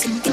together,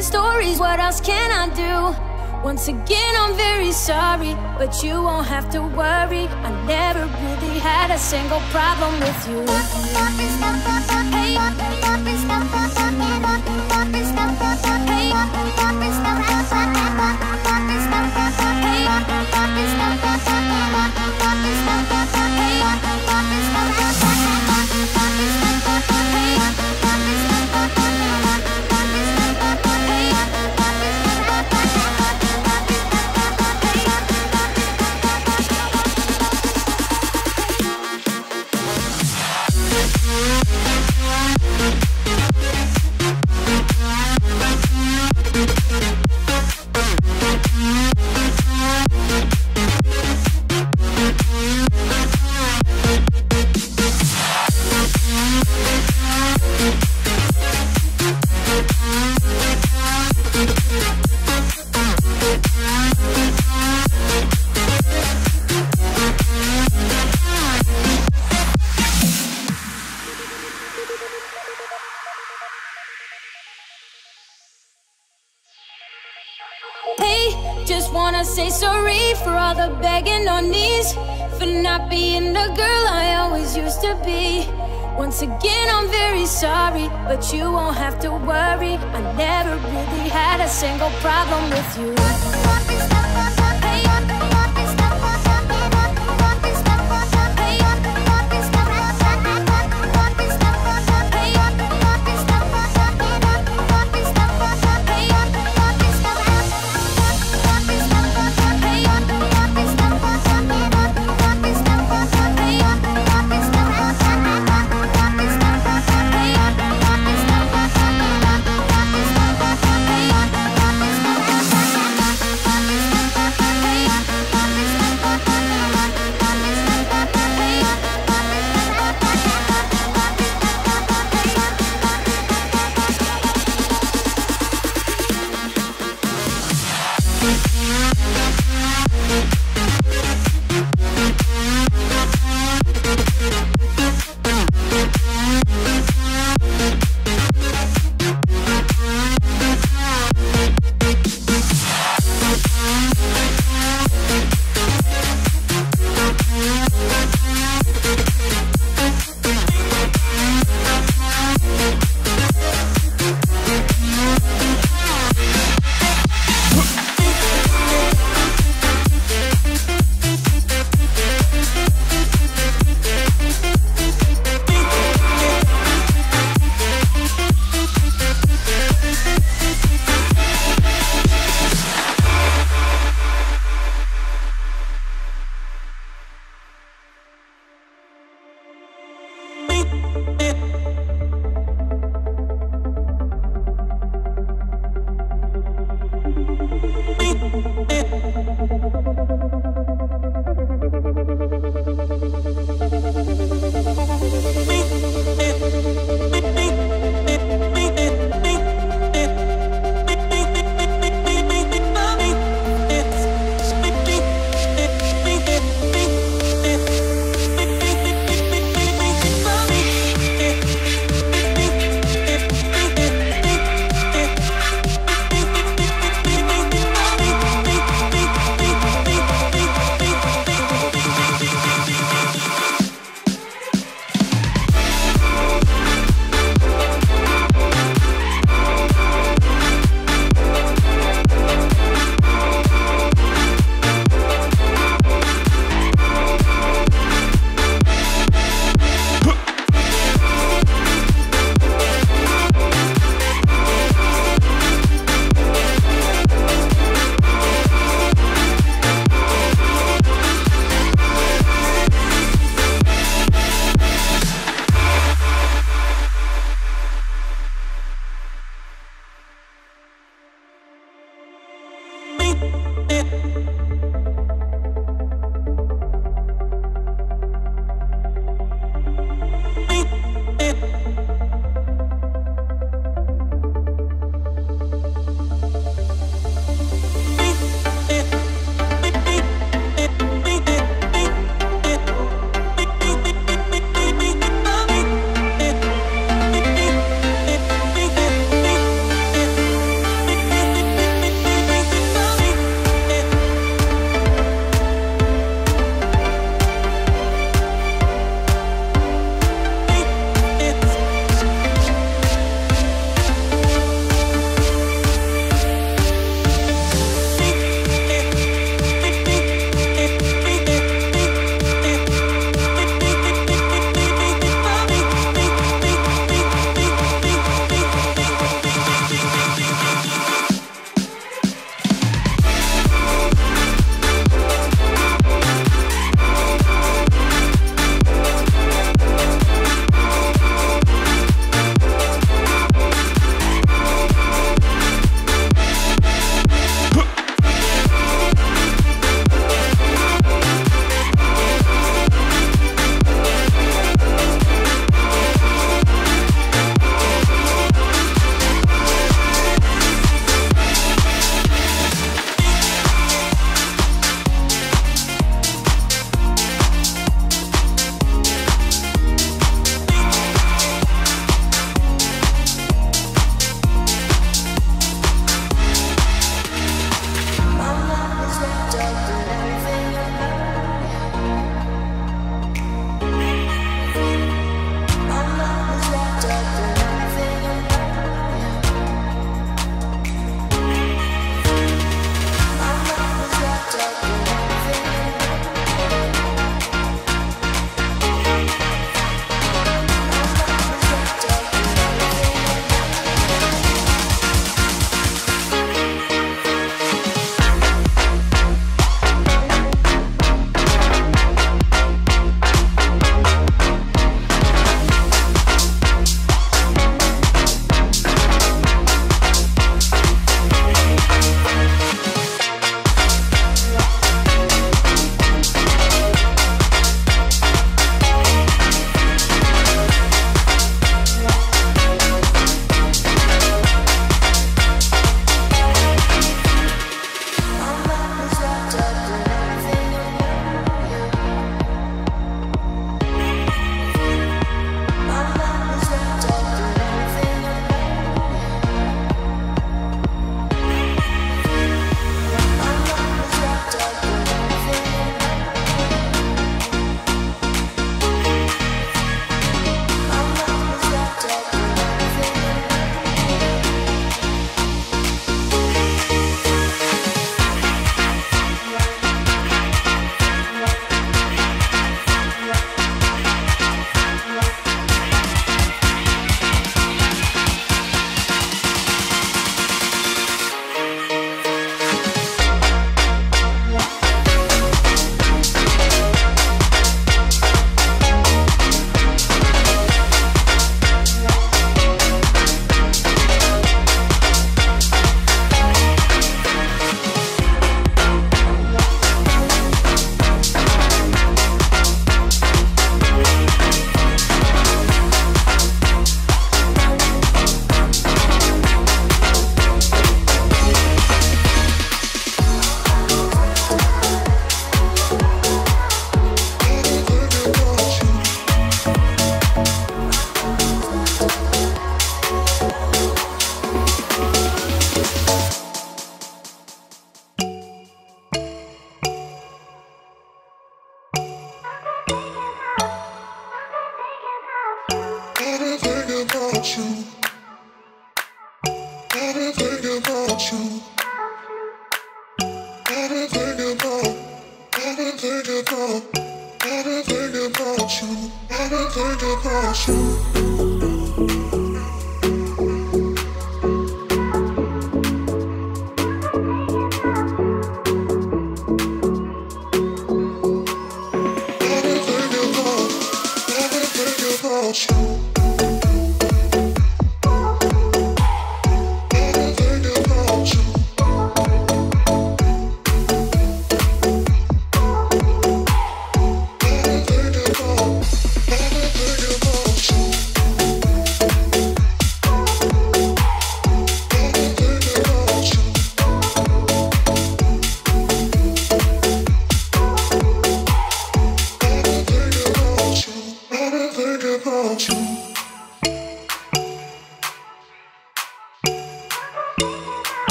stories, what else can I do? Once again, I'm very sorry, but you won't have to worry. I never really had a single problem with you. Be. Once again, I'm very sorry, but you won't have to worry. I never really had a single problem with you.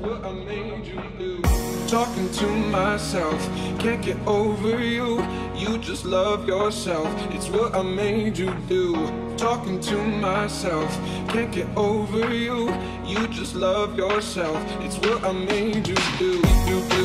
what I made you do. Talking to myself, can't get over you. You just love yourself, it's what I made you do. Talking to myself, can't get over you. You just love yourself, it's what I made you do. You do.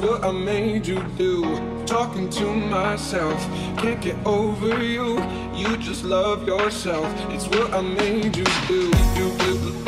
what I made you do. Talking to myself, can't get over you. You just love yourself, it's what I made you do, do, do.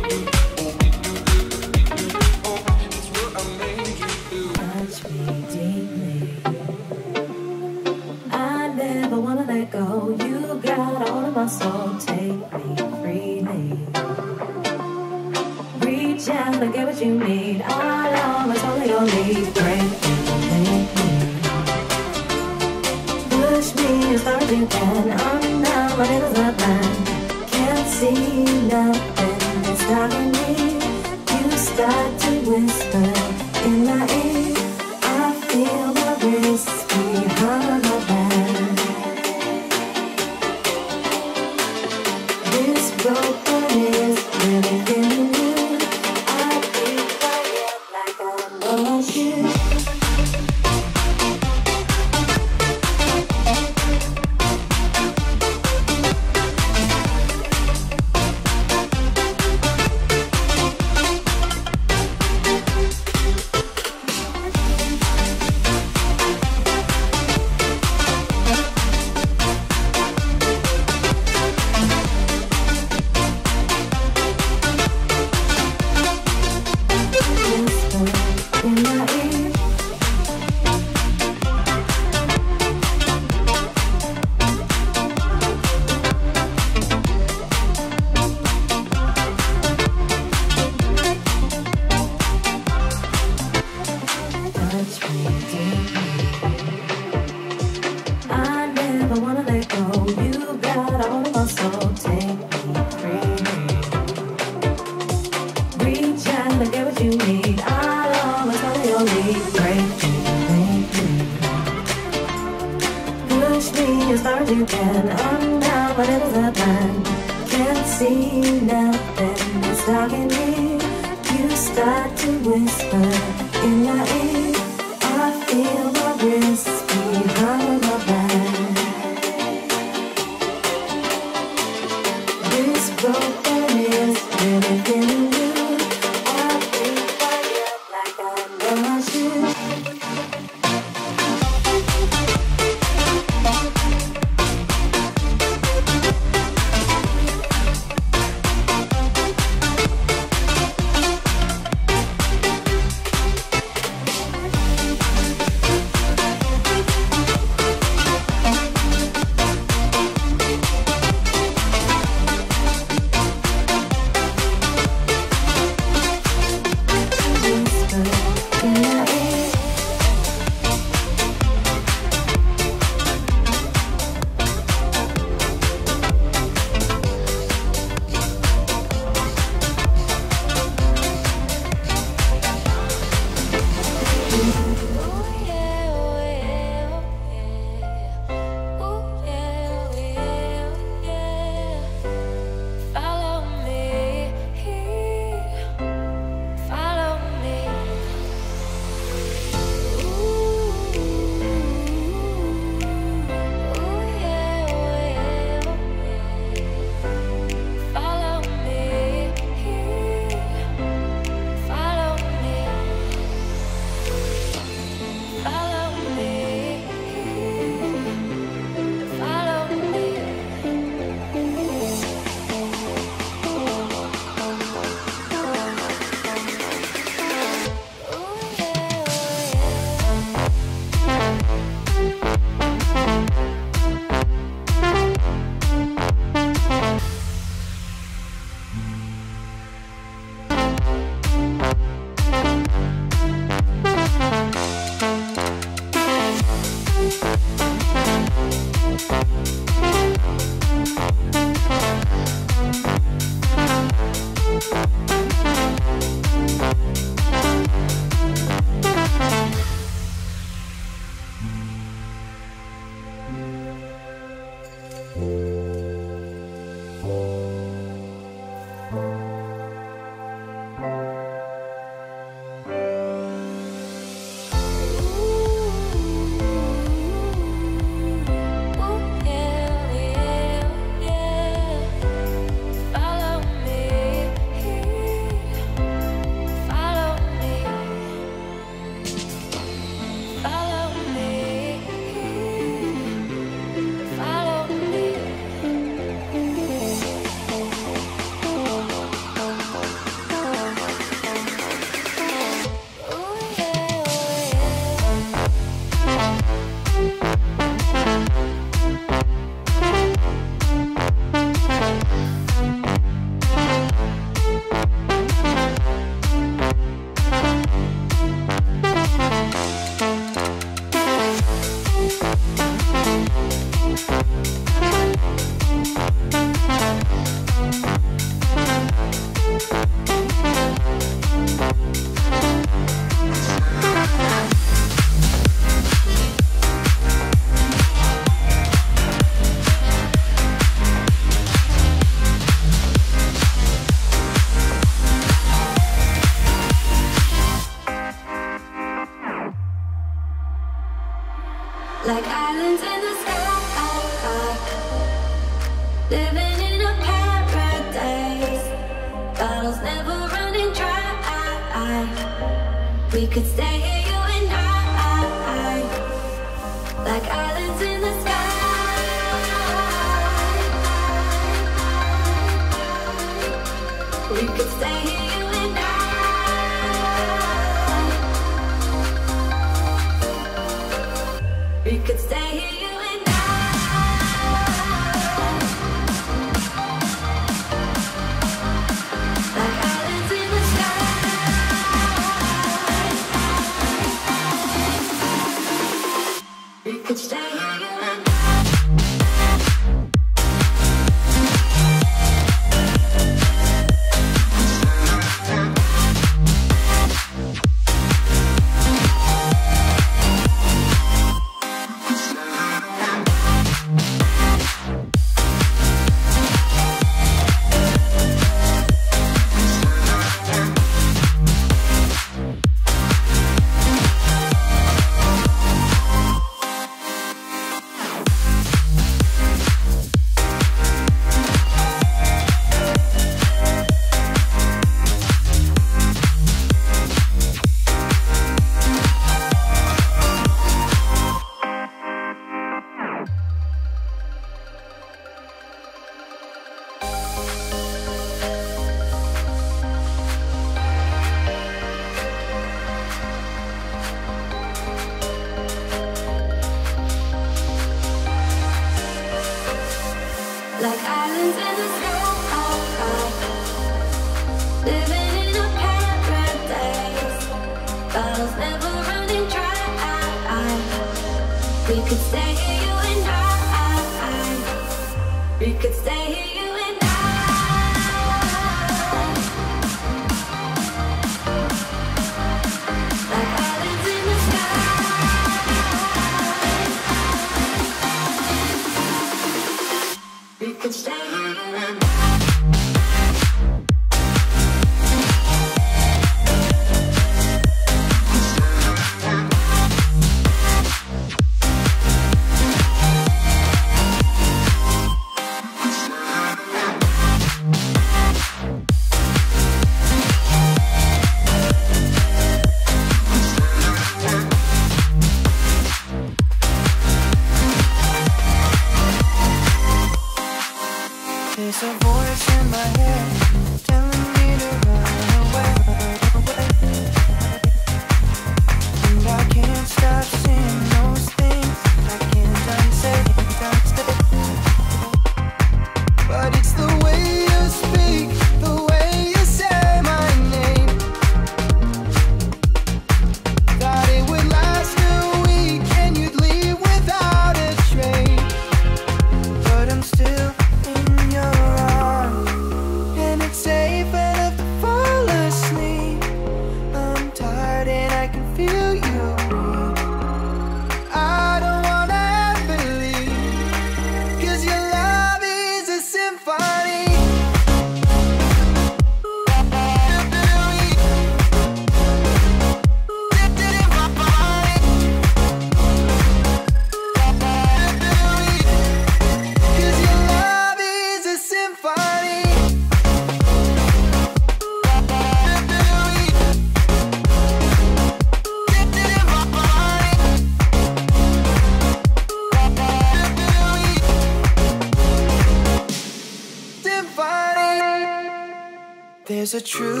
There's a truth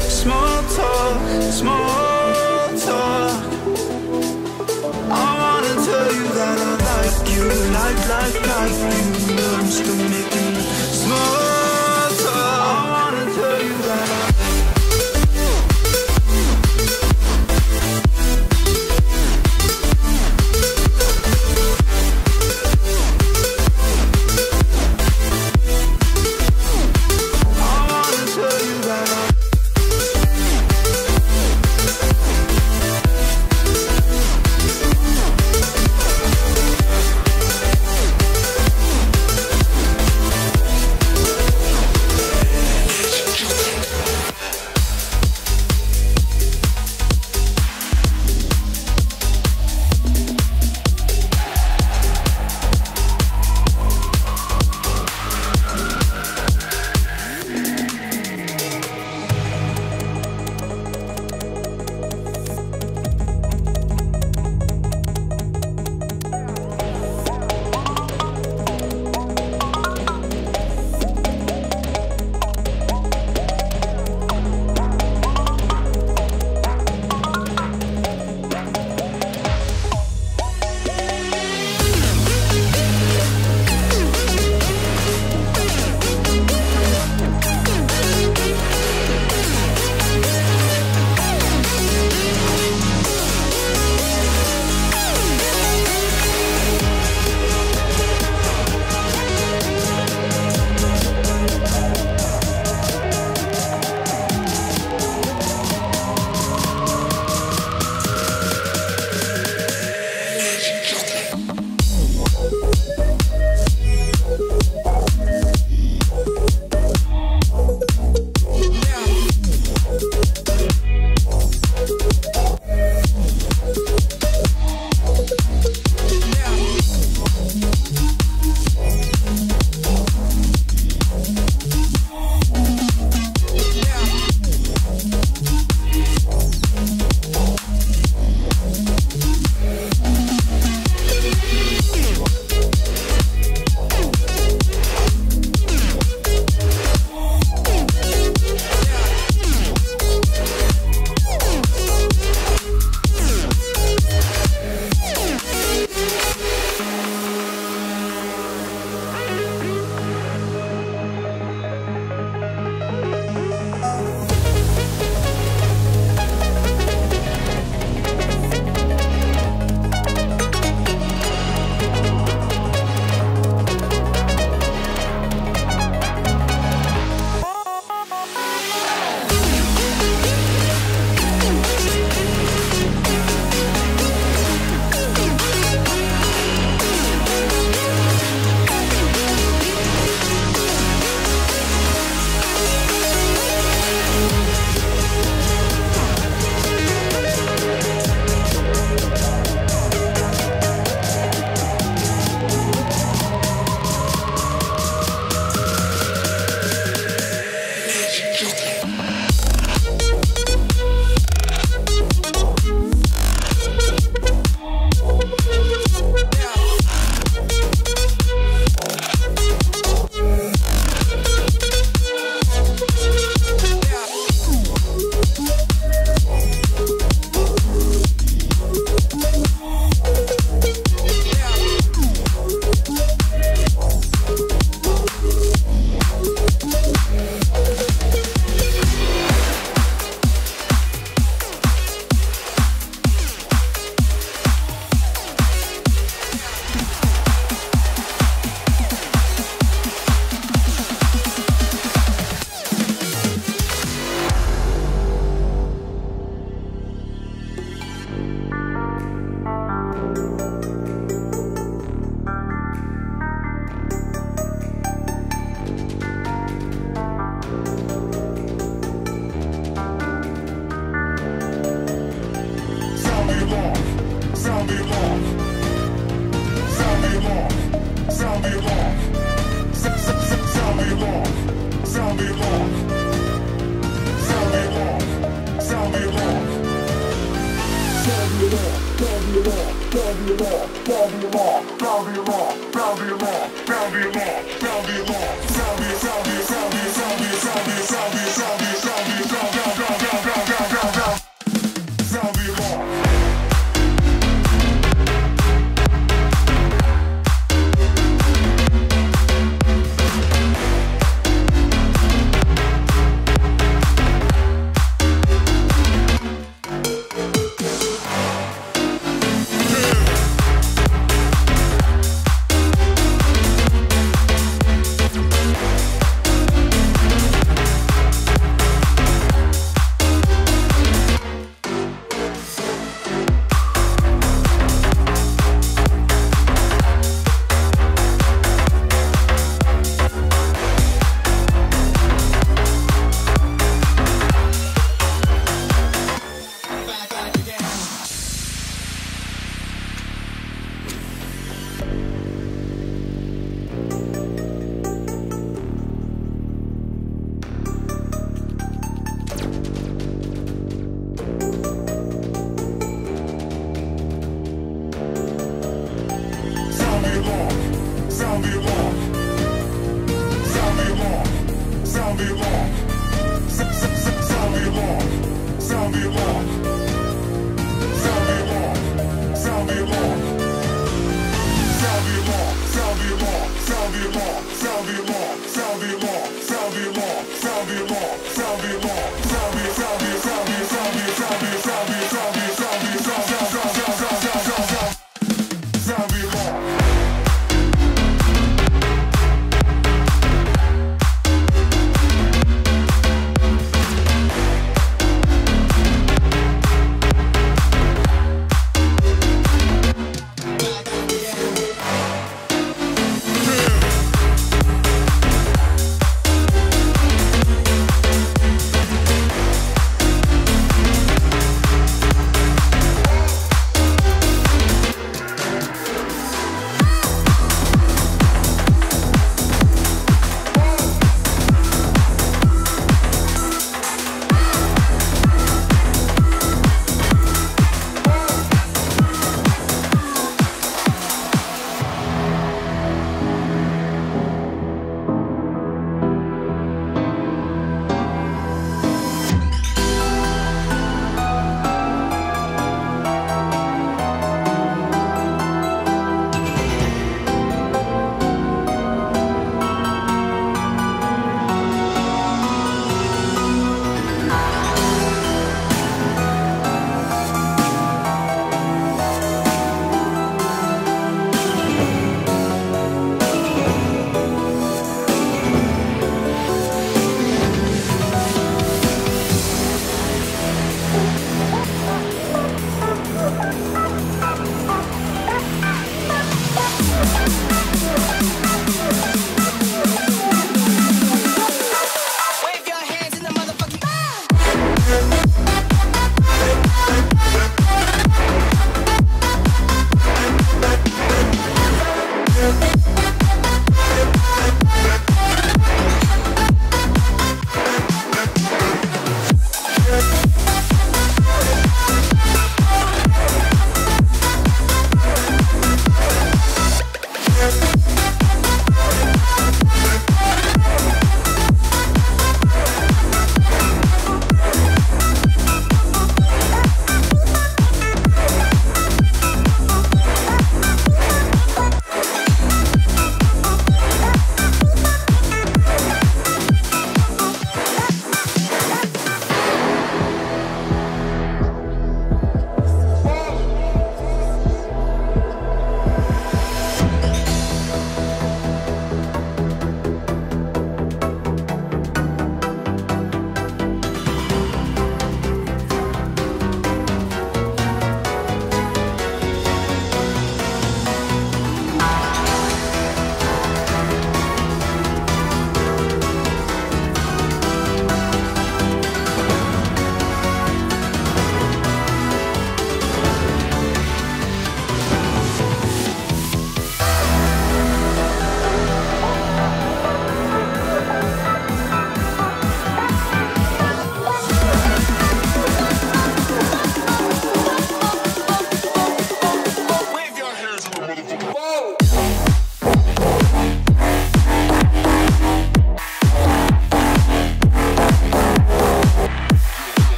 small talk, small talk. I wanna tell you that I like you, like, like, like you. I'm still.